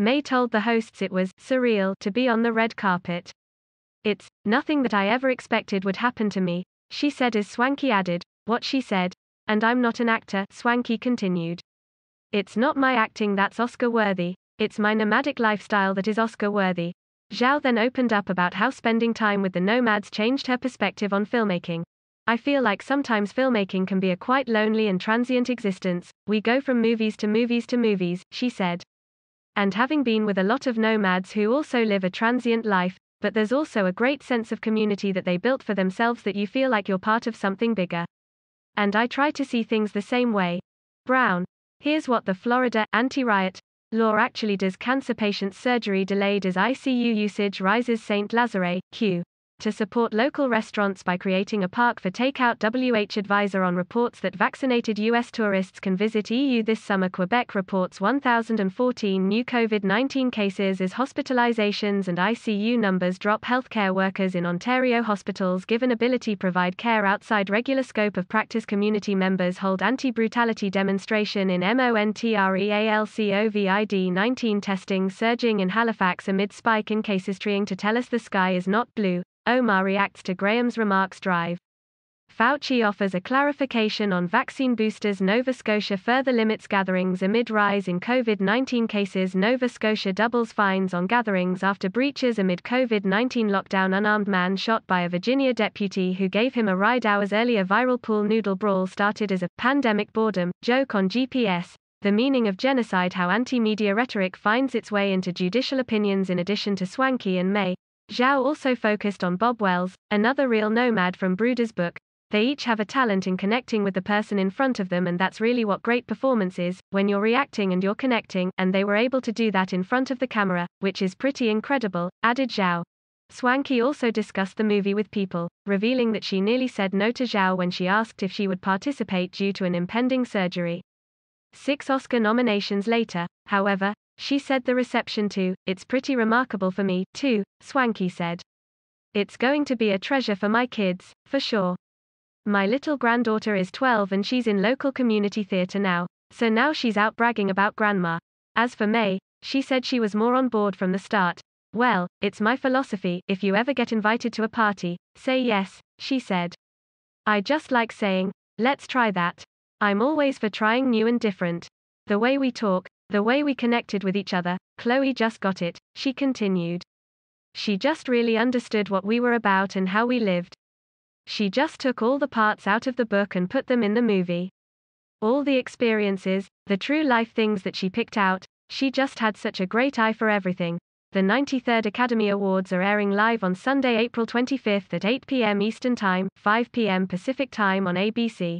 May told the hosts it was surreal to be on the red carpet. It's nothing that I ever expected would happen to me, she said as Swankie added, what she said, and I'm not an actor, Swankie continued. It's not my acting that's Oscar worthy, it's my nomadic lifestyle that is Oscar worthy. Zhao then opened up about how spending time with the nomads changed her perspective on filmmaking. I feel like sometimes filmmaking can be a quite lonely and transient existence. We go from movies to movies to movies, she said. And having been with a lot of nomads who also live a transient life, but there's also a great sense of community that they built for themselves that you feel like you're part of something bigger. And I try to see things the same way. Brown. Here's what the Florida anti riot law actually does cancer patients surgery delayed as ICU usage rises St. Lazare, Q to support local restaurants by creating a park for takeout. WH advisor on reports that vaccinated U.S. tourists can visit EU this summer. Quebec reports 1,014 new COVID 19 cases as hospitalizations and ICU numbers drop. Healthcare workers in Ontario hospitals given ability provide care outside regular scope of practice. Community members hold anti brutality demonstration in MONTREALCOVID 19 testing surging in Halifax amid spike in cases. Trying to tell us the sky is not blue. Omar reacts to Graham's remarks drive. Fauci offers a clarification on vaccine boosters. Nova Scotia further limits gatherings amid rise in COVID 19 cases. Nova Scotia doubles fines on gatherings after breaches amid COVID 19 lockdown. Unarmed man shot by a Virginia deputy who gave him a ride hours earlier. Viral pool noodle brawl started as a pandemic boredom joke on GPS. The meaning of genocide How anti media rhetoric finds its way into judicial opinions in addition to Swankie and May. Zhao also focused on Bob Wells, another real nomad from Bruder's book. They each have a talent in connecting with the person in front of them, and that's really what great performance is when you're reacting and you're connecting, and they were able to do that in front of the camera, which is pretty incredible, added Zhao. Swankie also discussed the movie with people, revealing that she nearly said no to Zhao when she asked if she would participate due to an impending surgery. Six Oscar nominations later, however, she said the reception to, It's pretty remarkable for me, too, Swankie said. It's going to be a treasure for my kids, for sure. My little granddaughter is 12 and she's in local community theater now, so now she's out bragging about grandma. As for May, she said she was more on board from the start. Well, it's my philosophy if you ever get invited to a party, say yes, she said. I just like saying, let's try that. I'm always for trying new and different. The way we talk, the way we connected with each other, Chloe just got it, she continued. She just really understood what we were about and how we lived. She just took all the parts out of the book and put them in the movie. All the experiences, the true life things that she picked out, she just had such a great eye for everything. The 93rd Academy Awards are airing live on Sunday, April 25th at 8 p.m. Eastern Time, 5 p.m. Pacific Time on ABC.